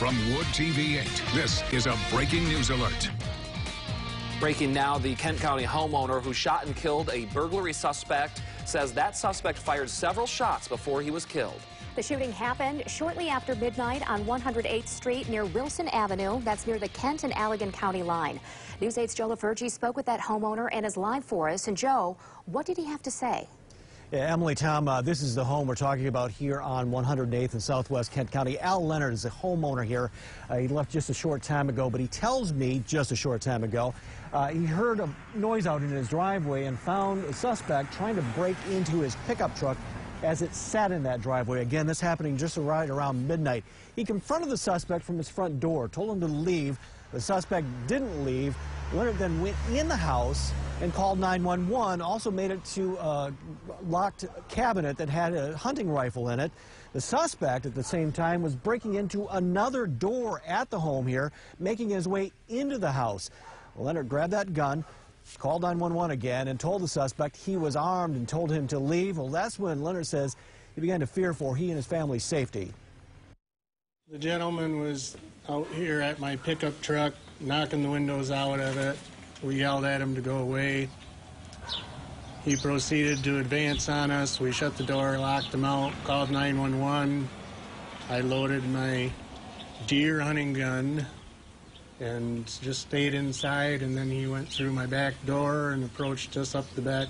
From Wood TV 8, this is a breaking news alert. Breaking now, the Kent County homeowner who shot and killed a burglary suspect says that suspect fired several shots before he was killed. The shooting happened shortly after midnight on 108th Street near Wilson Avenue. That's near the Kent and Allegan County line. News 8's Joe LaFurgey spoke with that homeowner and is live for us. And Joe, what did he have to say? Yeah, Emily, Tom, uh, this is the home we're talking about here on 108th in southwest Kent County. Al Leonard is a homeowner here. Uh, he left just a short time ago, but he tells me just a short time ago uh, he heard a noise out in his driveway and found a suspect trying to break into his pickup truck as it sat in that driveway. Again, this happening just right around midnight. He confronted the suspect from his front door, told him to leave. The suspect didn't leave. Leonard then went in the house and called 911. Also made it to a locked cabinet that had a hunting rifle in it. The suspect at the same time was breaking into another door at the home here, making his way into the house. Leonard grabbed that gun, called 911 again, and told the suspect he was armed and told him to leave. Well, that's when Leonard says he began to fear for he and his family's safety. The gentleman was out here at my pickup truck, knocking the windows out of it. We yelled at him to go away. He proceeded to advance on us. We shut the door, locked him out, called 911. I loaded my deer hunting gun and just stayed inside. And then he went through my back door and approached us up the back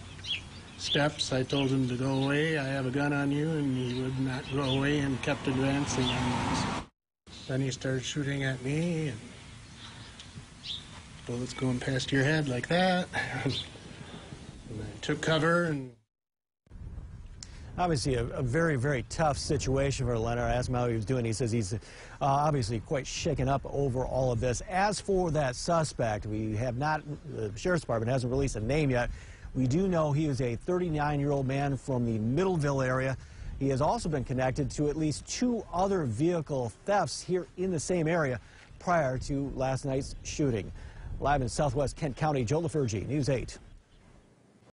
steps. I told him to go away. I have a gun on you, and he would not go away and kept advancing on us. Then he started shooting at me, and bullets going past your head like that. and I took cover and. Obviously, a, a, very, very tough situation for Leonard. I asked him how he was doing. He says he's uh, obviously quite shaken up over all of this. As for that suspect, we have not, the Sheriff's Department hasn't released a name yet. We do know he is a 39-year-old man from the Middleville area. He has also been connected to at least two other vehicle thefts here in the same area prior to last night's shooting. Live in southwest Kent County, Joe LaFurgey, News 8.